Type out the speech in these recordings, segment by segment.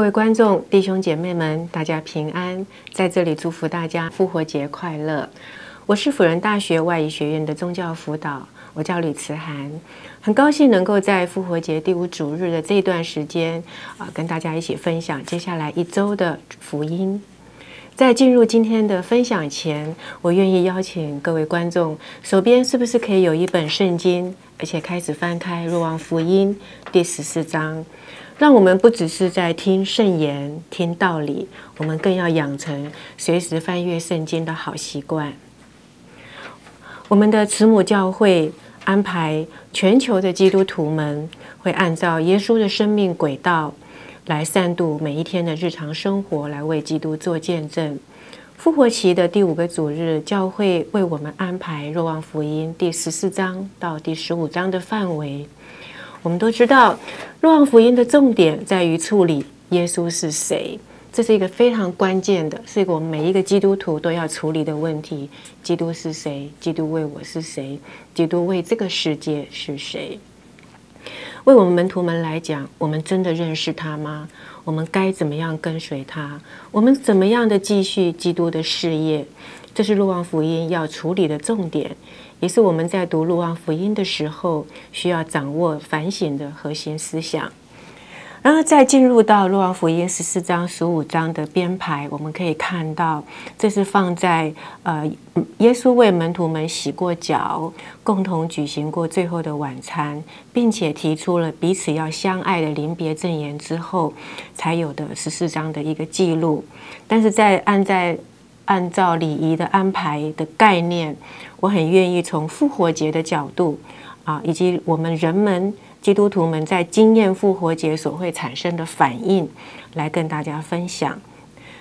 各位观众、弟兄姐妹们，大家平安！在这里祝福大家复活节快乐。我是辅仁大学外语学院的宗教辅导，我叫吕慈涵，很高兴能够在复活节第五主日的这段时间啊，跟大家一起分享接下来一周的福音。在进入今天的分享前，我愿意邀请各位观众，手边是不是可以有一本圣经，而且开始翻开《若望福音》第十四章。让我们不只是在听圣言、听道理，我们更要养成随时翻阅圣经的好习惯。我们的慈母教会安排全球的基督徒们，会按照耶稣的生命轨道来散度每一天的日常生活，来为基督做见证。复活期的第五个主日，教会为我们安排《若望福音》第十四章到第十五章的范围。我们都知道，《若望福音》的重点在于处理耶稣是谁，这是一个非常关键的，是一个我们每一个基督徒都要处理的问题。基督是谁？基督为我是谁？基督为这个世界是谁？为我们门徒们来讲，我们真的认识他吗？我们该怎么样跟随他？我们怎么样的继续基督的事业？这是《若望福音》要处理的重点。也是我们在读《路王福音》的时候需要掌握反省的核心思想。然后再进入到《路王福音》十四章、十五章的编排，我们可以看到，这是放在呃耶稣为门徒们洗过脚，共同举行过最后的晚餐，并且提出了彼此要相爱的临别赠言之后，才有的十四章的一个记录。但是在按在按照礼仪的安排的概念，我很愿意从复活节的角度啊，以及我们人们基督徒们在经验复活节所会产生的反应，来跟大家分享。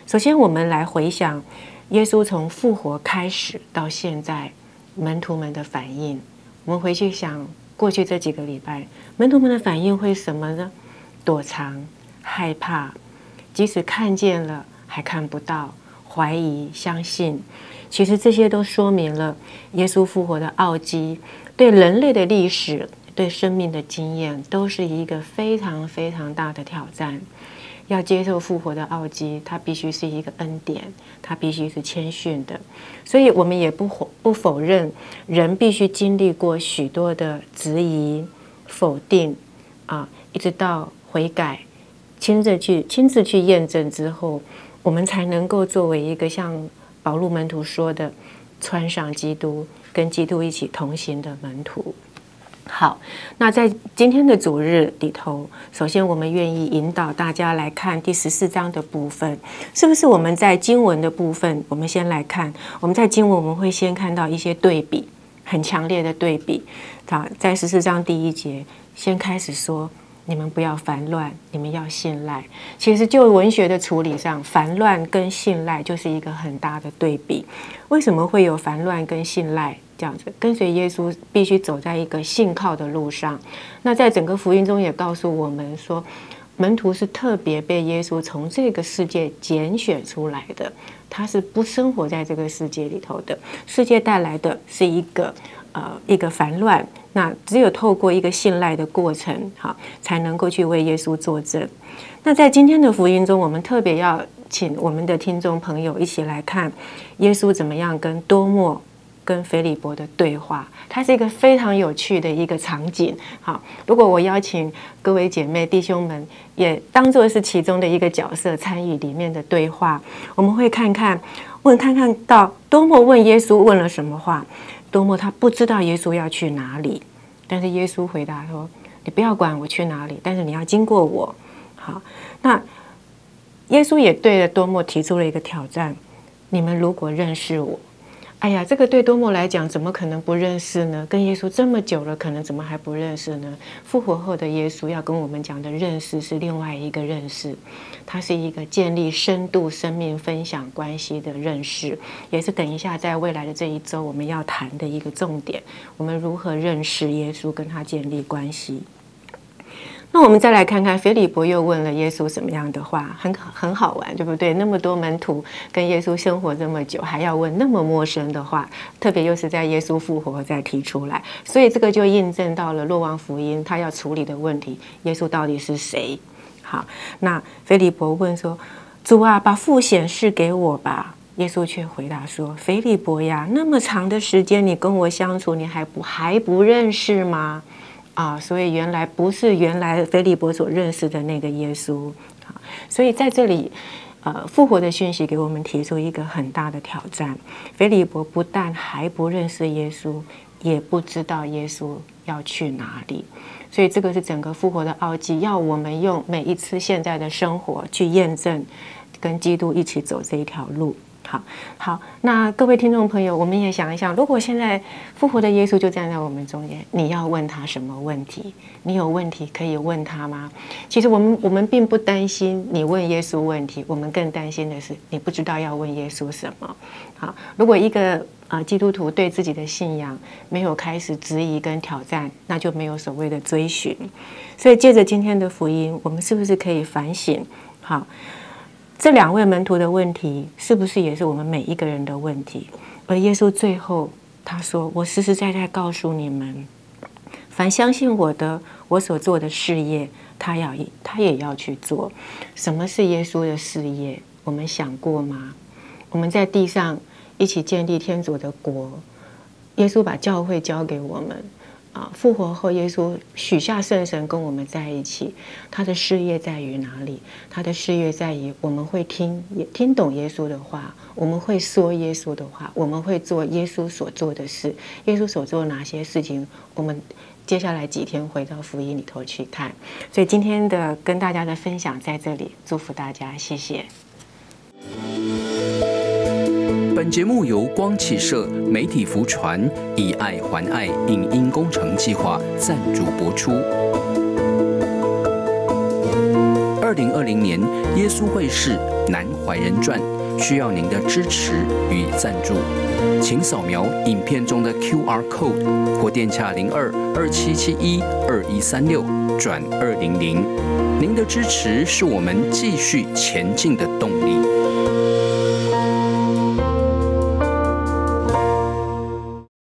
首先，我们来回想耶稣从复活开始到现在，门徒们的反应。我们回去想过去这几个礼拜，门徒们的反应会什么呢？躲藏、害怕，即使看见了，还看不到。怀疑、相信，其实这些都说明了耶稣复活的奥迹，对人类的历史、对生命的经验，都是一个非常非常大的挑战。要接受复活的奥迹，它必须是一个恩典，它必须是谦逊的。所以，我们也不否不否认，人必须经历过许多的质疑、否定啊，一直到悔改，亲自去亲自去验证之后。我们才能够作为一个像保禄门徒说的，穿上基督，跟基督一起同行的门徒。好，那在今天的主日里头，首先我们愿意引导大家来看第十四章的部分，是不是？我们在经文的部分，我们先来看。我们在经文我们会先看到一些对比，很强烈的对比。好，在十四章第一节，先开始说。你们不要烦乱，你们要信赖。其实就文学的处理上，烦乱跟信赖就是一个很大的对比。为什么会有烦乱跟信赖这样子？跟随耶稣必须走在一个信靠的路上。那在整个福音中也告诉我们说，门徒是特别被耶稣从这个世界拣选出来的，他是不生活在这个世界里头的。世界带来的是一个呃一个烦乱。那只有透过一个信赖的过程，好，才能够去为耶稣作证。那在今天的福音中，我们特别要请我们的听众朋友一起来看耶稣怎么样跟多莫、跟腓利伯的对话。它是一个非常有趣的一个场景。好，如果我邀请各位姐妹弟兄们也当做是其中的一个角色参与里面的对话，我们会看看问看看到多莫问耶稣问了什么话。多么他不知道耶稣要去哪里，但是耶稣回答说：“你不要管我去哪里，但是你要经过我。”好，那耶稣也对着多莫提出了一个挑战：“你们如果认识我。”哎呀，这个对多莫来讲，怎么可能不认识呢？跟耶稣这么久了，可能怎么还不认识呢？复活后的耶稣要跟我们讲的认识是另外一个认识，它是一个建立深度生命分享关系的认识，也是等一下在未来的这一周我们要谈的一个重点。我们如何认识耶稣，跟他建立关系？那我们再来看看，腓利伯又问了耶稣什么样的话，很很好玩，对不对？那么多门徒跟耶稣生活这么久，还要问那么陌生的话，特别又是在耶稣复活再提出来，所以这个就印证到了洛王福音他要处理的问题：耶稣到底是谁？好，那菲利伯问说：“主啊，把父显示给我吧。”耶稣却回答说：“菲利伯呀，那么长的时间你跟我相处，你还不还不认识吗？啊，所以原来不是原来菲利伯所认识的那个耶稣。好，所以在这里，呃，复活的讯息给我们提出一个很大的挑战。菲利伯不但还不认识耶稣，也不知道耶稣要去哪里。所以这个是整个复活的奥迹，要我们用每一次现在的生活去验证，跟基督一起走这一条路。”好好，那各位听众朋友，我们也想一想，如果现在复活的耶稣就站在我们中间，你要问他什么问题？你有问题可以问他吗？其实我们我们并不担心你问耶稣问题，我们更担心的是你不知道要问耶稣什么。好，如果一个啊基督徒对自己的信仰没有开始质疑跟挑战，那就没有所谓的追寻。所以借着今天的福音，我们是不是可以反省？好。这两位门徒的问题，是不是也是我们每一个人的问题？而耶稣最后他说：“我实实在在告诉你们，凡相信我的，我所做的事业，他要他也要去做。什么是耶稣的事业？我们想过吗？我们在地上一起建立天主的国，耶稣把教会交给我们。”啊！复活后，耶稣许下圣神跟我们在一起。他的事业在于哪里？他的事业在于我们会听，也听懂耶稣的话，我们会说耶稣的话，我们会做耶稣所做的事。耶稣所做哪些事情？我们接下来几天回到福音里头去看。所以今天的跟大家的分享在这里，祝福大家，谢谢。节目由光启社、媒体福传以爱还爱影音工程计划赞助播出。二零二零年耶稣会士南怀仁传需要您的支持与赞助，请扫描影片中的 Q R code 或电洽零二二七七一二一三六转二零零。您的支持是我们继续前进的动力。